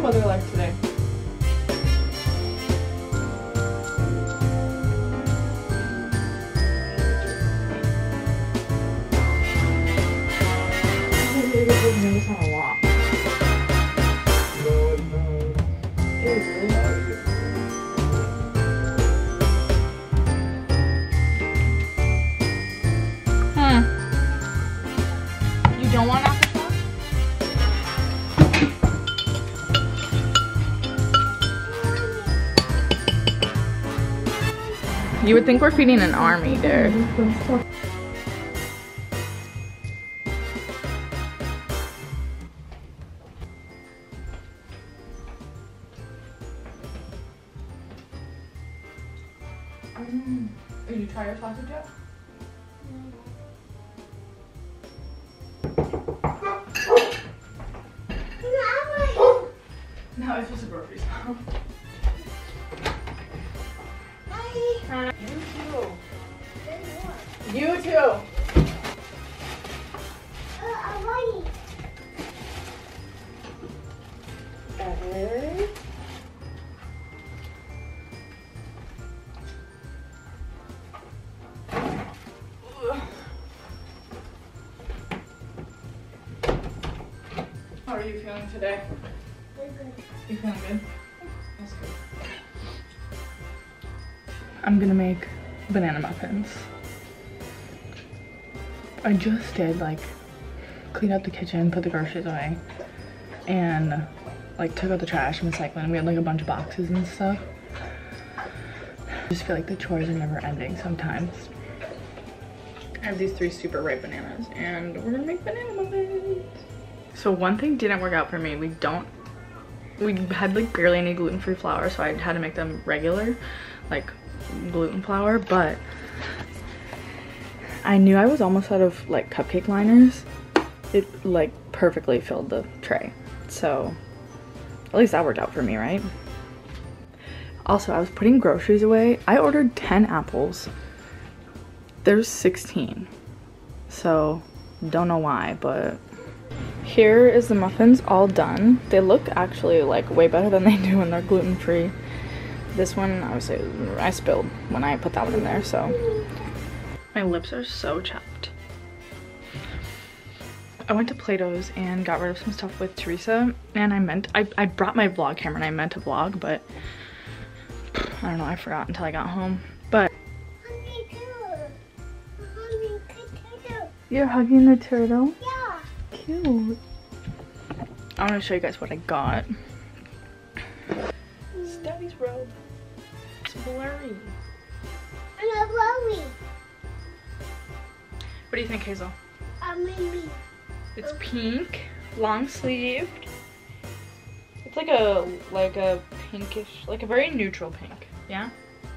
the weather like today? Hmm. You don't want aftershock? You would think we're feeding an army there. Did you try your sausage yet? No, it's just a grocery store. Are you feeling today? You feeling good? That's good. I'm gonna make banana muffins. I just did like clean up the kitchen, put the groceries away, and like took out the trash and recycling. We had like a bunch of boxes and stuff. I just feel like the chores are never ending sometimes. I have these three super ripe bananas and we're gonna make banana muffins. So one thing didn't work out for me. We don't we had like barely any gluten-free flour so I had to make them regular like gluten flour but I knew I was almost out of like cupcake liners. It like perfectly filled the tray. So at least that worked out for me right? Also I was putting groceries away. I ordered 10 apples. There's 16 so don't know why but here is the muffins all done. They look actually like way better than they do when they're gluten-free. This one, obviously, I spilled when I put that one in there, so. My lips are so chapped. I went to Plato's and got rid of some stuff with Teresa, and I meant, I, I brought my vlog camera and I meant to vlog, but I don't know, I forgot until I got home. But you're hugging the turtle? Cute. I want to show you guys what I got. Stubby's robe. It's blurry. What do you think, Hazel? It's pink, long sleeved. It's like a like a pinkish, like a very neutral pink. Yeah.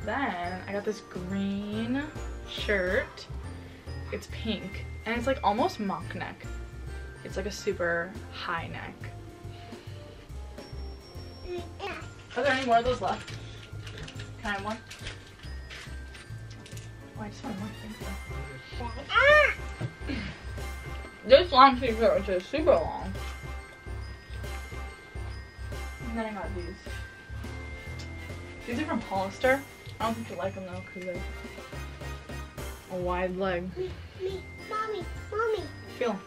Then I got this green shirt. It's pink and it's like almost mock neck. It's like a super high neck. Are there any more of those left? Can I have one? Oh, I just want one. Thank you. Ah! This long sleeve shirt, is super long. And then I got these. These are from Hollister. I don't think you like them though, because they're a wide leg. Me mommy, mommy. Feel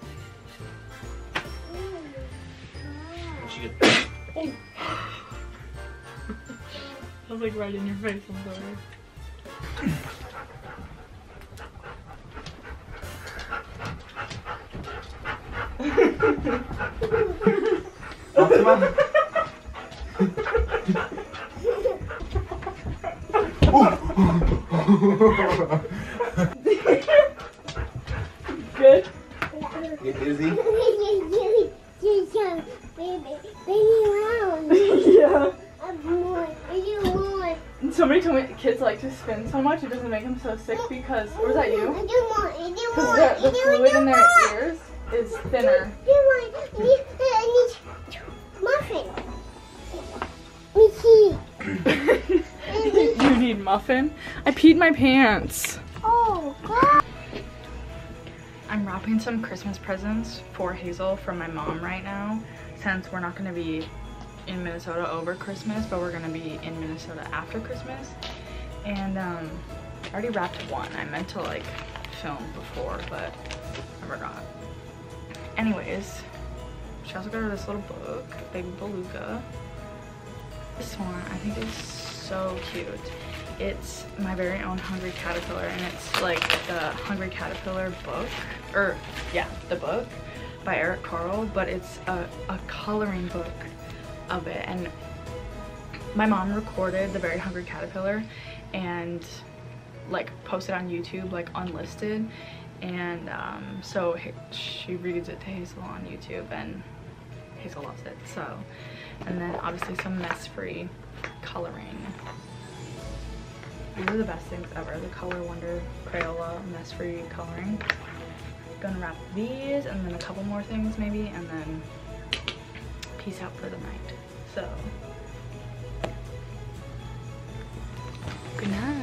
She get Oh. I was like right in your face, I'm sorry. Good? Yeah. yeah. Somebody told me kids like to spin so much it doesn't make them so sick because, or was that you? Because the, the fluid in their ears is thinner. Muffin. You need muffin? I peed my pants. Oh, God. I'm wrapping some Christmas presents for Hazel from my mom right now since we're not going to be in Minnesota over Christmas, but we're gonna be in Minnesota after Christmas. And um, I already wrapped one. I meant to like film before, but I forgot. Anyways, she also got her this little book, Baby Beluga. This one I think is so cute. It's my very own Hungry Caterpillar and it's like the Hungry Caterpillar book, or yeah, the book by Eric Carle, but it's a, a coloring book of it. And my mom recorded the very Hungry Caterpillar and like posted on YouTube like unlisted. And um, so she reads it to Hazel on YouTube and Hazel loves it so. And then obviously some mess free coloring. These are the best things ever the color wonder crayola mess free coloring. Gonna wrap these and then a couple more things maybe and then he's out for the night. So, good night.